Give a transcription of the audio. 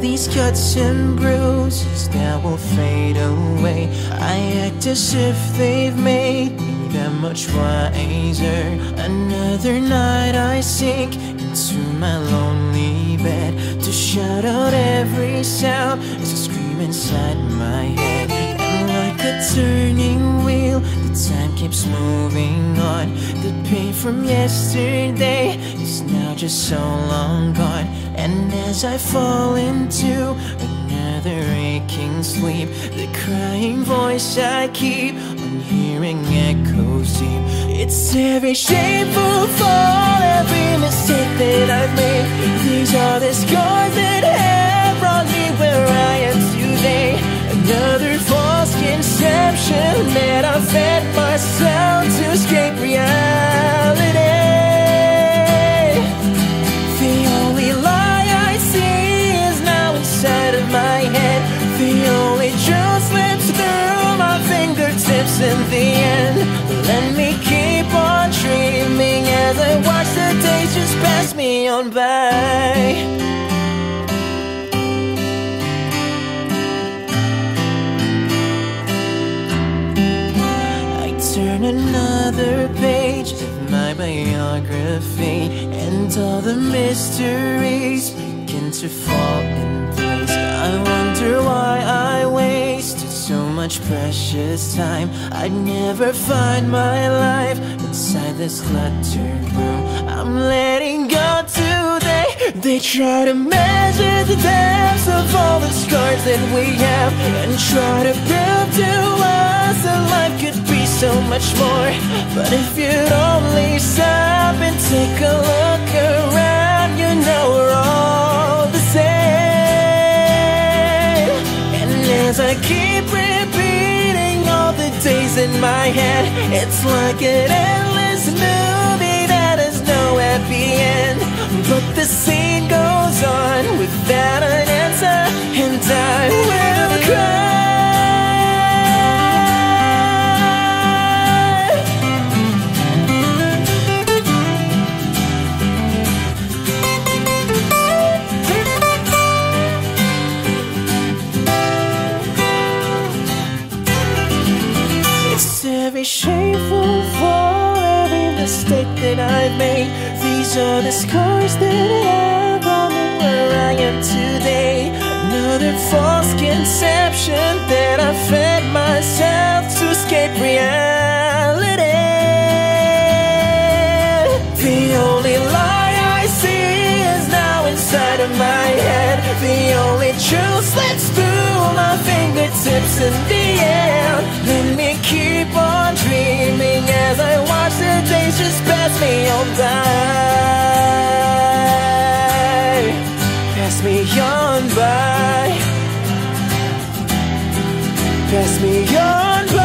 these cuts and bruises that will fade away. I act as if they've made me that much wiser. Another night I sink into my lonely bed to shut out every sound as I scream inside my head. And like a turning wheel, the time keeps moving on. The pain from yesterday is now just so long gone. And as I fall into another aching sleep, the crying voice I keep on hearing echoes deep. It's every shameful fall, on by. I turn another page of my biography, and all the mysteries begin to fall in place. I wonder why I wasted so much precious time. I'd never find my life inside this cluttered room. I'm letting. They try to measure the depths of all the scars that we have and try to prove to us that life could be so much more. But if you'd only stop and take a look around, you know we're all the same. And as I keep repeating all the days in my head, it's like an endless movie that has no happy end. Every shameful for every mistake that I've made. These are the scars that have brought me where I am today. Another false conception that I fed myself to escape reality. The only lie I see is now inside of my head. The only truth slips through my fingertips in the air. Me on by. Pass me on by. Pass me on